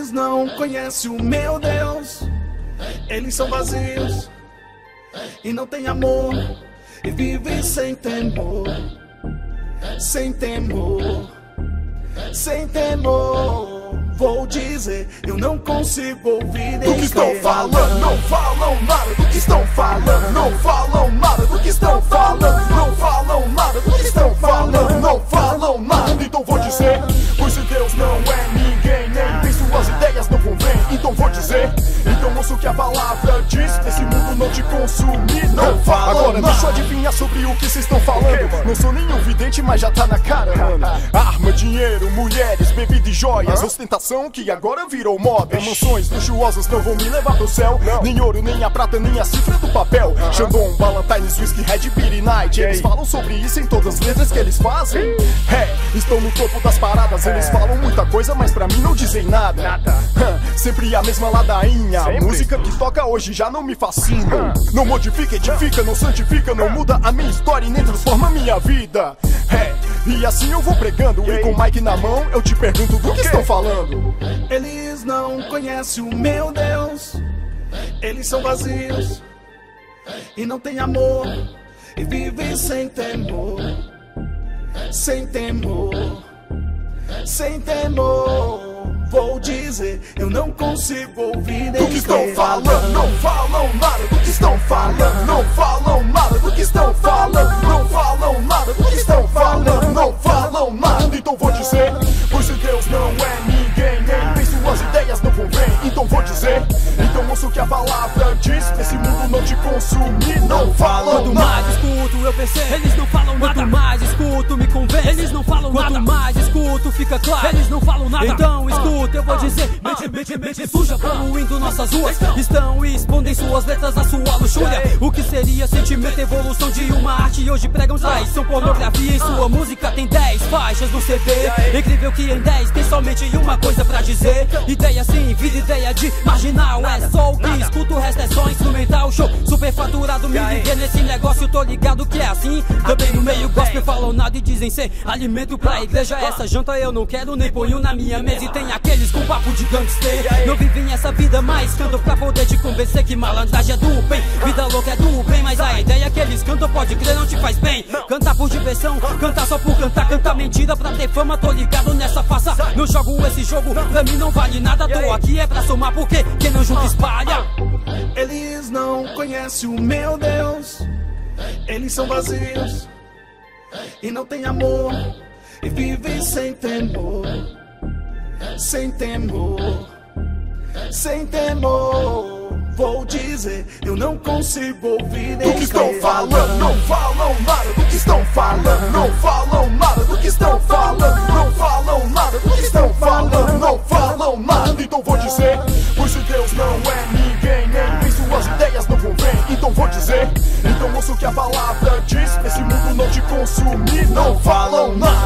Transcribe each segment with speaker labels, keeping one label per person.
Speaker 1: Eles não conhecem o meu Deus, eles são vazios e não têm amor e vivem sem temor, sem temor, sem temor. Vou dizer, eu não consigo ouvir
Speaker 2: do que estão falando. Não falam nada do que estão falando. Não falam nada do que estão falando. Não falam nada do que estão falando. Não falam nada, então vou dizer. Pois Deus não é ninguém, Então vou dizer. Então ouço o que a palavra diz. Esse mundo não te consumir, não fala. Agora deixa eu adivinhar sobre o que vocês estão falando. Não sou nenhum vidente, mas já tá na cara, mano. Arma, dinheiro, mulheres, bebida e joias. Ostentação que agora virou moda. Emoções luxuosas não vão me levar pro céu. Nem ouro, nem a prata, nem a cifra do papel. Xandon, Ballantines, Whisky, Red, Beer Night. Eles falam sobre isso em todas as letras que eles fazem. É, estão no topo das paradas. Eles falam muita coisa, mas pra mim não dizem nada. Sempre a mesma ladainha. A música que toca hoje já não me fascina. Não modifica, edifica, não santifica, não muda a minha história e nem transforma a minha vida. É, e assim eu vou pregando. E com o mic na mão eu te pergunto do que estão falando.
Speaker 1: Eles não conhecem o meu Deus, eles são vazios e não têm amor e vivem sem temor, sem temor, sem temor. Vou dizer, eu não consigo ouvir
Speaker 2: Do que estão falando, não falam nada do que estão falando, não falam nada do que estão falando, não falam nada do que estão falando, não falam nada, então vou dizer, pois se Deus não é ninguém, nem tem suas ideias não convém, então vou dizer, então ouço o que a palavra diz, esse mundo não te consumir, não falam
Speaker 3: Quanto
Speaker 2: nada.
Speaker 3: mais escuto eu percebo, eles não claro, eles não falam nada. Então dizer, mente, mente, mente suja poluindo nossas ruas. Estão e expondem suas letras à sua luxúria. O que seria sentimento, evolução de uma arte e hoje pregam traição, pornografia em sua música tem 10 faixas no CD. Incrível que em 10 tem somente uma coisa pra dizer. Ideia sim, vida, ideia de marginal. É só o que escuto, o resto é só instrumental. Show super faturado, me liguei nesse negócio, tô ligado que é assim. Também no meio gospel falam nada e dizem ser alimento pra igreja. Essa janta eu não quero nem ponho na minha mesa. E tem aqueles com papo de gangster. Não vivem essa vida, mas cantam pra poder te convencer que malandragem é do bem. Vida louca é do bem, mas a ideia que eles cantam pode crer não te faz bem. Cantar por diversão, cantar só por cantar, cantar mentira pra ter fama. Tô ligado nessa farsa. Não jogo esse jogo, pra mim não vale nada. Tô aqui é pra somar, porque quem não junta espalha.
Speaker 1: Eles não conhecem o meu Deus, eles são vazios e não têm amor e vivem sem temor, sem temor, sem temor. Vou dizer, eu não consigo ouvir
Speaker 2: do que estão falando, não falam nada do que estão falando, não falam nada do que estão falando, não falam nada do que estão falando, não falam nada, então vou dizer, pois se Deus não é ninguém, nem suas ideias não convém, então vou dizer, então ouço o que a palavra diz, esse mundo não te consumir, não falam nada.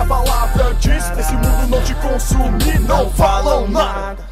Speaker 2: A palavra diz, esse mundo não te consumir, não falam nada.